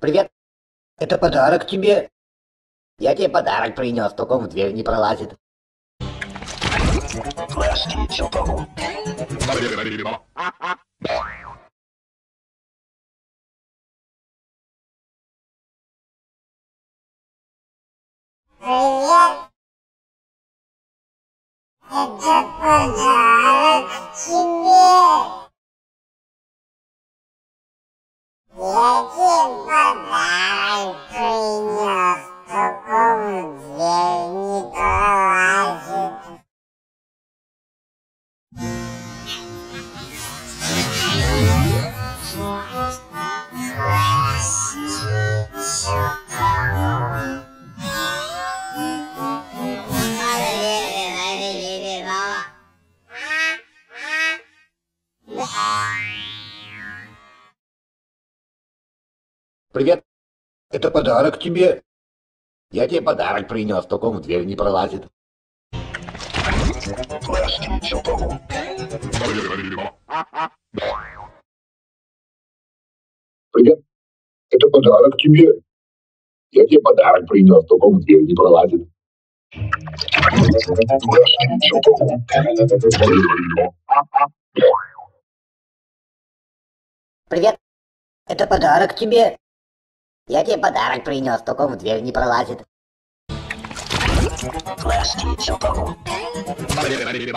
Привет. Это подарок тебе. Я тебе подарок принес, только он в дверь не пролазит. Привет. Это подарок Привет. Это подарок тебе. Я тебе подарок принес, только он в дверь не пролазит. Привет. Это подарок тебе. Я тебе подарок принес, только он в дверь не пролазит. Привет. Это подарок тебе. Я тебе подарок принес, только он в дверь не пролазит. Привет.